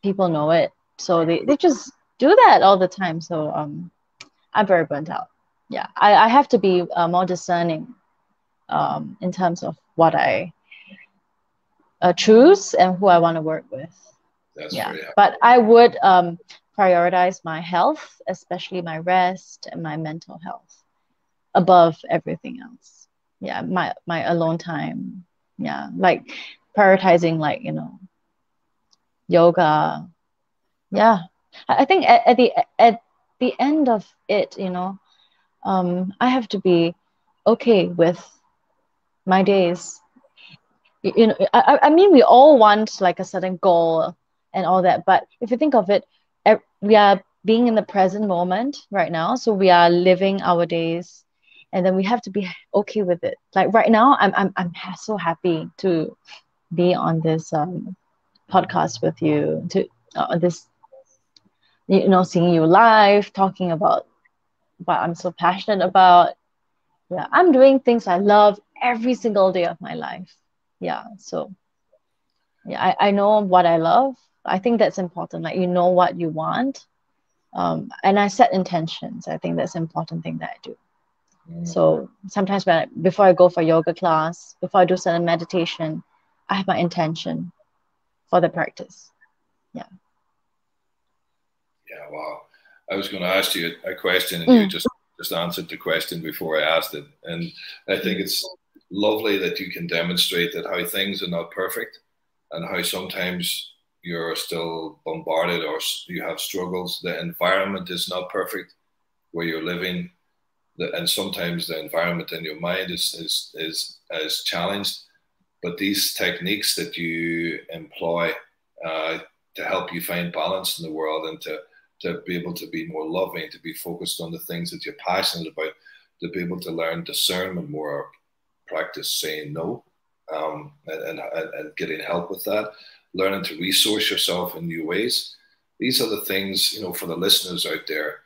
People know it, so they, they just do that all the time. So um, I'm very burnt out. Yeah, I, I have to be uh, more discerning um, in terms of what I uh, choose and who I want to work with. That's yeah, but I would um, prioritize my health, especially my rest and my mental health above everything else. Yeah, my my alone time. Yeah, like prioritizing like you know yoga. Yeah, I think at, at the at the end of it, you know, um, I have to be okay with my days. You, you know, I, I mean, we all want like a certain goal and all that, but if you think of it, we are being in the present moment right now, so we are living our days and then we have to be okay with it like right now i'm i'm, I'm so happy to be on this um, podcast with you to uh, this you know seeing you live talking about what i'm so passionate about. Yeah i'm doing things i love every single day of my life. Yeah so yeah i, I know what i love. I think that's important like you know what you want. Um, and i set intentions. I think that's important thing that i do. So sometimes when I, before I go for yoga class, before I do certain meditation, I have my intention for the practice. Yeah. Yeah. Wow. I was going to ask you a question, and mm. you just just answered the question before I asked it, and I think it's lovely that you can demonstrate that how things are not perfect, and how sometimes you're still bombarded or you have struggles. The environment is not perfect where you're living and sometimes the environment in your mind is, is, is, is challenged. But these techniques that you employ uh, to help you find balance in the world and to, to be able to be more loving, to be focused on the things that you're passionate about, to be able to learn discernment more, practice saying no, um, and, and, and getting help with that, learning to resource yourself in new ways. These are the things, you know, for the listeners out there.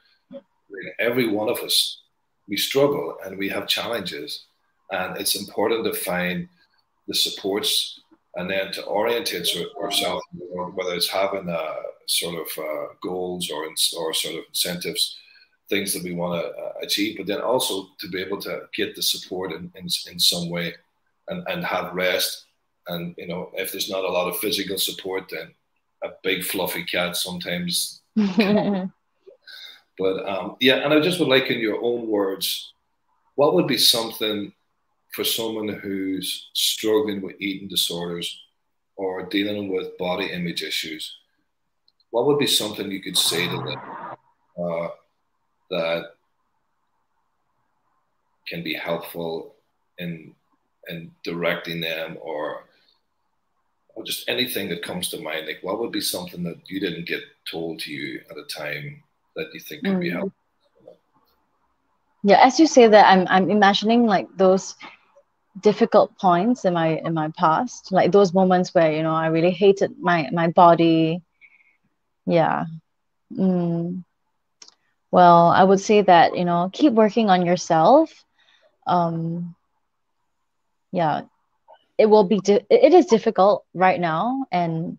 Every one of us we struggle and we have challenges. And it's important to find the supports and then to orientate ourselves, whether it's having a uh, sort of uh, goals or, or sort of incentives, things that we want to uh, achieve, but then also to be able to get the support in, in, in some way and, and have rest. And, you know, if there's not a lot of physical support, then a big fluffy cat sometimes But um, yeah, and I just would like in your own words, what would be something for someone who's struggling with eating disorders or dealing with body image issues? What would be something you could say to them uh, that can be helpful in in directing them or or just anything that comes to mind like what would be something that you didn't get told to you at a time that you think could mm. be helpful? Yeah, as you say that, I'm I'm imagining like those difficult points in my in my past, like those moments where you know I really hated my my body. Yeah. Mm. Well, I would say that you know keep working on yourself. Um, yeah, it will be di- it is difficult right now, and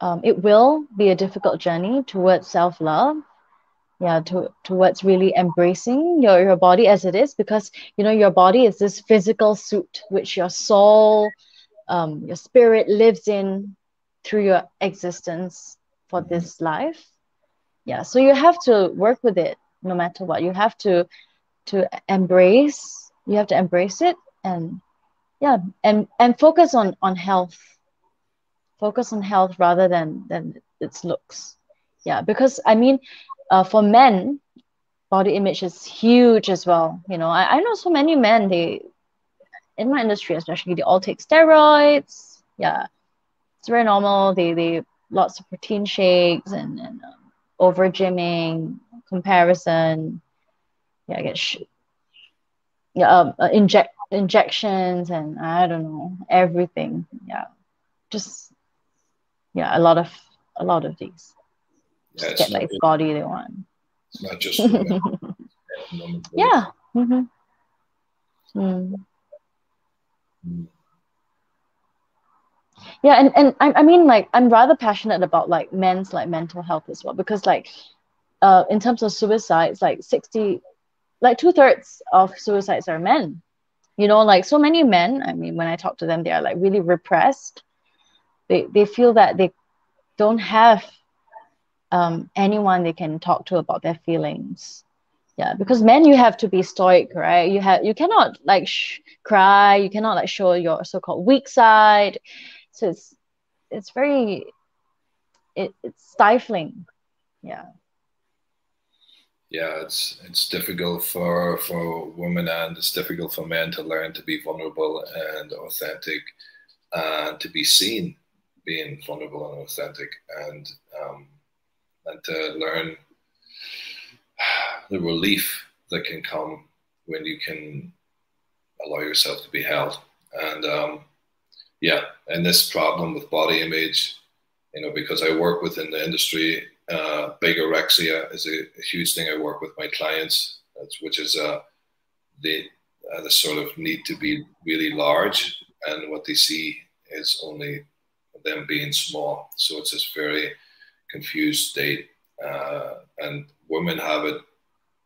um, it will be a difficult journey towards self love yeah to, towards really embracing your, your body as it is because you know your body is this physical suit which your soul um, your spirit lives in through your existence for this life. Yeah so you have to work with it no matter what. You have to to embrace you have to embrace it and yeah and and focus on on health. Focus on health rather than than its looks yeah because i mean uh, for men body image is huge as well you know. I, I know so many men they in my industry especially they all take steroids. Yeah it's very normal. They they lots of protein shakes and, and um, over gymming comparison. Yeah i get sh- yeah um, uh, inject injections and i don't know everything. Yeah just yeah a lot of a lot of these yeah, get like body they want it's not just yeah. Mm-hmm. Mm. Mm. Yeah, and, and I, I mean like I'm rather passionate about like men's like mental health as well because like uh in terms of suicides like 60 like two thirds of suicides are men you know like so many men i mean when i talk to them they are like really repressed they they feel that they don't have um, anyone they can talk to about their feelings. Yeah because men you have to be stoic right? You have you cannot like sh- cry. You cannot like show your so-called weak side. So it's it's very it, it's stifling. Yeah. Yeah it's it's difficult for for women and it's difficult for men to learn to be vulnerable and authentic and to be seen being vulnerable and authentic. And um, and to learn the relief that can come when you can allow yourself to be held. And um, yeah, and this problem with body image, you know, because I work within the industry, uh, bigorexia is a, a, huge thing. I work with my clients, which is uh, the uh, the sort of need to be really large, and what they see is only them being small. So it's this very confused state. Uh, and women have it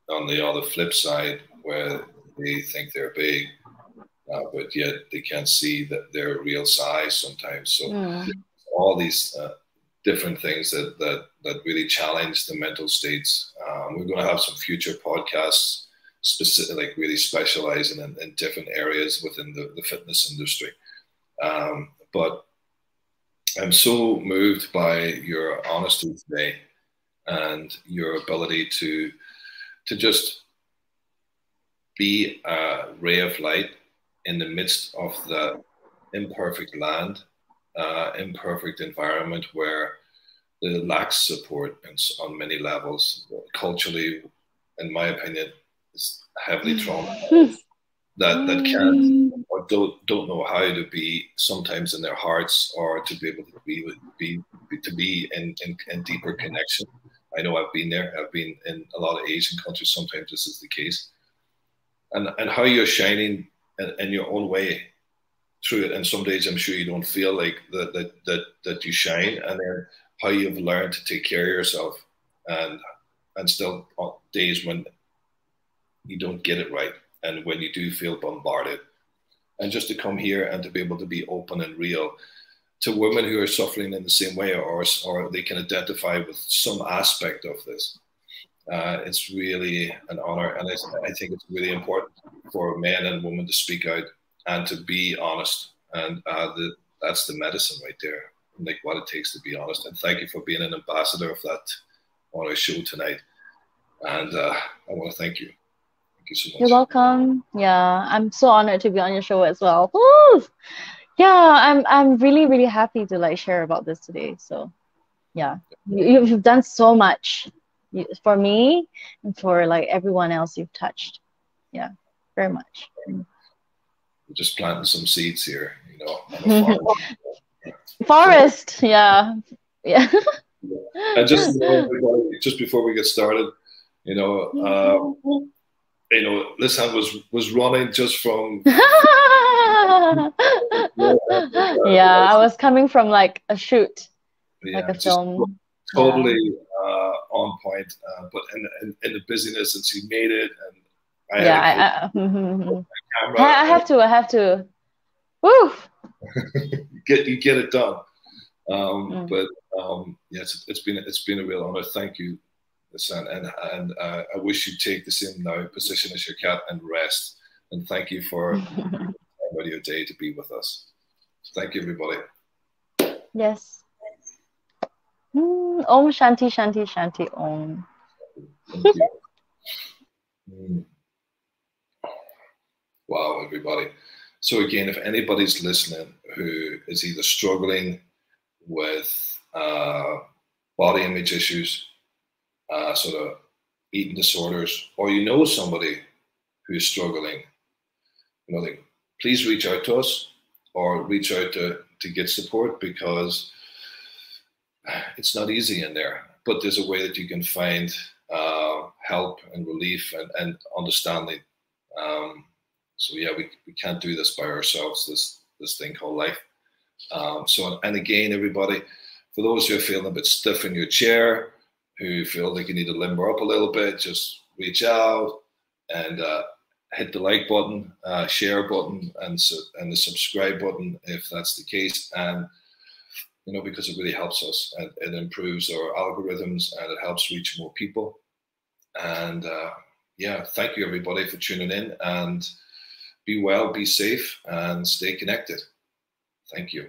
on the other flip side where they think they're big, uh, but yet they can't see that their real size sometimes. So mm. all these uh, different things that, that that really challenge the mental states. Um, we're going to have some future podcasts specific, like really specializing in, in different areas within the, the fitness industry. Um, but I'm so moved by your honesty today and your ability to to just be a ray of light in the midst of the imperfect land, uh, imperfect environment where there lacks support and on many levels. Culturally, in my opinion, is heavily traumatized. That that can't or don't don't know how to be sometimes in their hearts or to be able to be be, be to be in, in, in deeper mm-hmm. connection. I know I've been there. I've been in a lot of Asian countries. Sometimes this is the case, and and how you're shining in, in your own way through it. And some days I'm sure you don't feel like that that that that you shine, and then how you've learned to take care of yourself, and and still uh, days when you don't get it right and when you do feel bombarded. And just to come here and to be able to be open and real to women who are suffering in the same way or, or they can identify with some aspect of this. Uh, it's really an honor. And I think it's really important for men and women to speak out and to be honest. And uh, the, that's the medicine right there, like what it takes to be honest. And thank you for being an ambassador of that on our show tonight. And uh, I want to thank you. Thank you so much. You're welcome. Yeah, I'm so honored to be on your show as well. Woo! Yeah, I'm I'm really really happy to like share about this today. So, yeah, you, you've done so much for me and for like everyone else you've touched. Yeah, very much. We're just planting some seeds here, you know. Forest, yeah, yeah. and just just before we get started, you know, uh, you know, Lishan was was running just from. yeah, I was coming from like a shoot, yeah, like a film. Totally yeah. uh, on point, uh, but in, in, in, the busyness, and she made it, and I yeah, I, I, mm-hmm. I, have to, I have to. Woo! get you get it done. Um, mm. But um, yeah, it's, it's been it's been a real honor. Thank you and and, and uh, I wish you'd take the same now position as your cat and rest And thank you for your Day to be with us. Thank you, everybody. Yes. Mm, om Shanti Shanti Shanti Om. Mm. Wow, everybody. So again, if anybody's listening who is either struggling with uh, body image issues, uh, sort of eating disorders, or you know somebody who's struggling, you know, like, please reach out to us or reach out to, to get support because it's not easy in there. But there's a way that you can find uh, help and relief and, and understanding. Um, so yeah, we, we can't do this by ourselves. This this thing called life. Um, so and again, everybody, for those who are feeling a bit stiff in your chair, who feel like you need to limber up a little bit, just reach out and uh, hit the like button, uh, share button, and so, and the subscribe button if that's the case. And you know, because it really helps us and it improves our algorithms and it helps reach more people. And uh, yeah, thank you everybody for tuning in and be well, be safe, and stay connected. Thank you.